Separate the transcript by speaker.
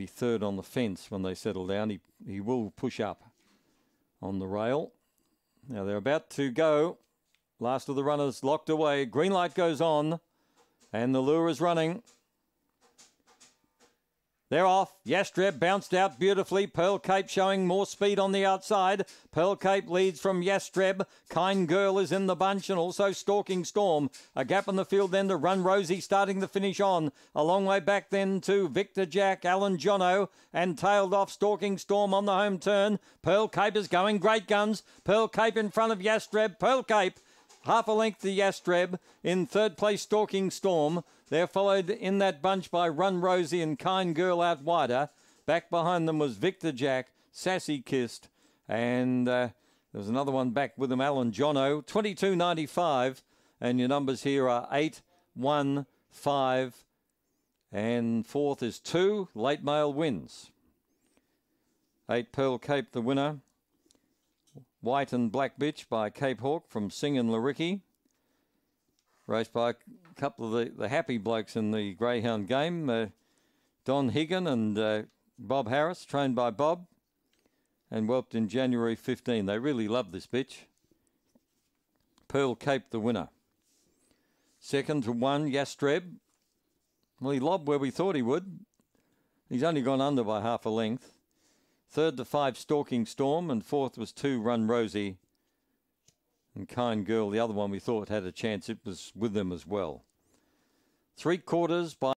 Speaker 1: be third on the fence when they settle down. He, he will push up on the rail. Now they're about to go. Last of the runners locked away. Green light goes on, and the lure is running. They're off. Yastreb bounced out beautifully. Pearl Cape showing more speed on the outside. Pearl Cape leads from Yastreb. Kind Girl is in the bunch and also Stalking Storm. A gap in the field then to Run Rosie starting the finish on. A long way back then to Victor Jack, Alan Jono and tailed off Stalking Storm on the home turn. Pearl Cape is going great guns. Pearl Cape in front of Yastreb. Pearl Cape half a length to Yastreb. In third place, Stalking Storm. They're followed in that bunch by Run Rosie and Kind Girl out wider. Back behind them was Victor Jack, Sassy Kissed, and uh, there was another one back with them, Alan Jono. 22.95, and your numbers here are 8, 1, 5, and fourth is 2. Late Mail wins. 8 Pearl Cape the winner. White and Black Bitch by Cape Hawk from Sing and Laricki. Raced by a couple of the, the happy blokes in the Greyhound game. Uh, Don Higgin and uh, Bob Harris, trained by Bob, and whelped in January 15. They really love this bitch. Pearl Cape the winner. Second to one, Yastreb. Well, he lobbed where we thought he would. He's only gone under by half a length. Third to five, Stalking Storm, and fourth was two, Run Rosie. And Kind Girl, the other one we thought had a chance, it was with them as well. Three quarters by